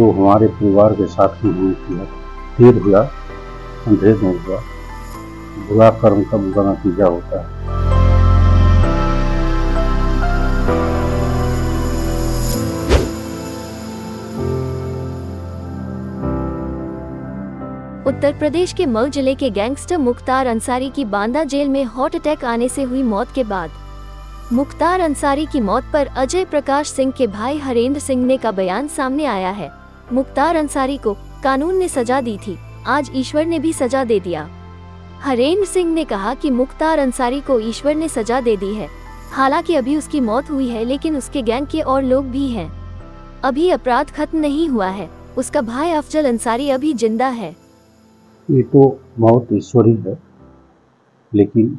हमारे परिवार के साथ में हमने किया देर हुआ अंधेर नहीं हुआ बुरा कर्म का बुरा नतीजा होता है। उत्तर प्रदेश के मऊ ज़िले के गैंगस्टर मुख्तार अंसारी की बांदा जेल में हार्ट अटैक आने से हुई मौत के बाद। मुख्तार अंसारी की मौत पर अजय प्रकाश सिंह के भाई हरेंद्र सिंह ने का बयान सामने आया है। मुख्तार अंसारी को कानून ने सजा दी थी। आज ईश्वर ने भी सजा दे दिया। हरेंद्र सिंह ने कहा कि मुख्तार अंसारी को ईश्वर ने सजा दे दी है। हालाँकि अभी उसकी मौत हुई है, लेकिन उसके गैंग के और लोग भी हैं। अभी अपराध खत्म नहीं हुआ है। उसका भाई अफजल अंसारी अभी ज़िंदा है। ये तो बहुत ईश्वरी है लेकिन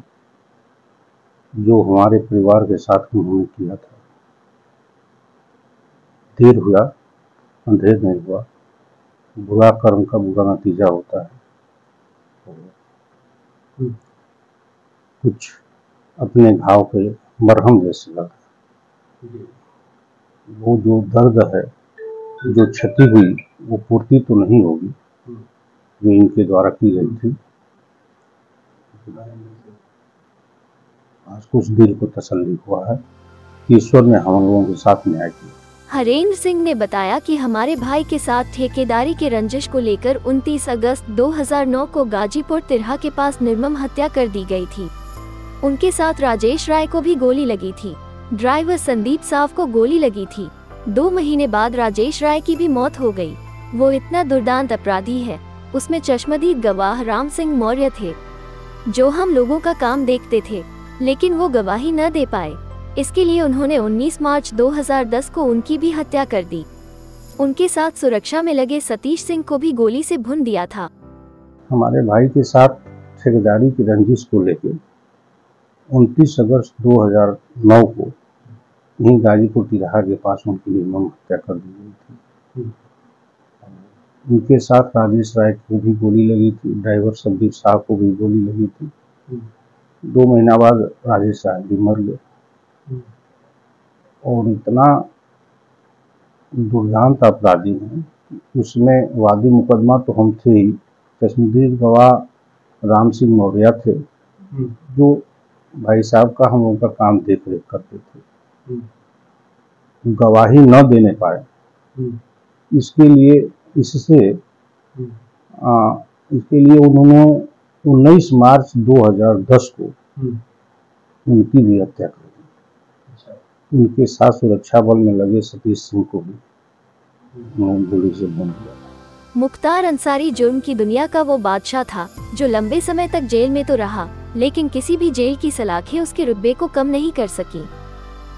जो हमारे परिवार के साथ हमने किया था, देर हुआ अंधेर नहीं हुआ। बुरा कर्म का बुरा नतीजा होता है। कुछ अपने घाव पे मरहम जैसे लगा वो जो दर्द है, जो क्षति हुई, वो पूर्ति तो नहीं होगी, जो इनके द्वारा की गई थी। आज कुछ दिल को तसल्ली हुआ है कि ईश्वर ने हम लोगों के साथ न्याय किया। हरेंद्र सिंह ने बताया कि हमारे भाई के साथ ठेकेदारी के रंजिश को लेकर 29 अगस्त 2009 को गाजीपुर तिरहा के पास निर्मम हत्या कर दी गई थी। उनके साथ राजेश राय को भी गोली लगी थी। ड्राइवर संदीप साव को गोली लगी थी। दो महीने बाद राजेश राय की भी मौत हो गई। वो इतना दुर्दांत अपराधी है। उसमें चश्मदीद गवाह राम सिंह मौर्य थे, जो हम लोगों का काम देखते थे, लेकिन वो गवाही न दे पाए। इसके लिए उन्होंने 19 मार्च 2010 को उनकी भी हत्या कर दी। उनके साथ सुरक्षा में लगे सतीश सिंह को भी गोली से भुन दिया था। हमारे भाई के साथ ठेकेदारी की रंजिश को लेकर 29 अगस्त 2009 को यहीं गाजीपुर तिराहा के पास उनकी निर्मम हत्या कर दी गई थी। उनके साथ राजेश राय को भी गोली लगी थी, ड्राइवर संदीप साहब को भी गोली लगी थी। दो महीना बाद राजेश राय भी मर गए। और इतना दुर्दांत अपराधी हैं उसमें वादी मुकदमा तो हम थे ही। कश्मीर गवाह राम सिंह मौर्य थे जो भाई साहब का हम लोगों का काम देख रेख करते थे। गवाही न देने पाए। इसके लिए इससे आ, इसके लिए उन्होंने 19 मार्च 2010 को उनकी भी हत्या कर उनके साथ सुरक्षा बल में लगे सतीश सिंह को भी गोली से भून दिया मुख्तार अंसारी जुर्म की दुनिया का वो बादशाह था जो लंबे समय तक जेल में तो रहा लेकिन किसी भी जेल की सलाखें उसके रुतबे को कम नहीं कर सकी।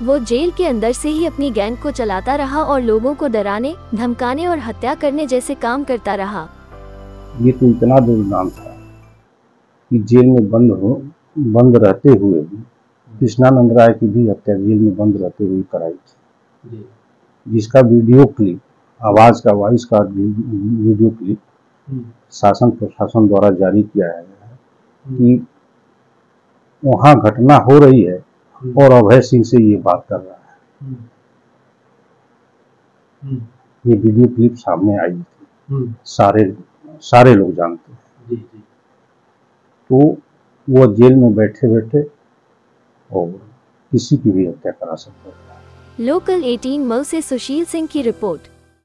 वो जेल के अंदर से ही अपनी गैंग को चलाता रहा और लोगों को डराने धमकाने और हत्या करने जैसे काम करता रहा। ये तो इतना दुर्दान था कि जेल में बंद हो बंद रहते हुए भी कृष्णानंद राय की भी हत्या जेल में बंद रहते हुए कराई थी। जिसका वीडियो क्लिप आवाज़ का वॉइस का वीडियो क्लिप शासन प्रशासन द्वारा जारी किया गया है कि वहाँ घटना हो रही है और अभय सिंह से ये बात कर रहा है। ये वीडियो क्लिप सामने आई थी। सारे सारे लोग जानते हैं। तो वो जेल में बैठे बैठे और किसी की भी हत्या करा सकते है। लोकल 18 मऊ से सुशील सिंह की रिपोर्ट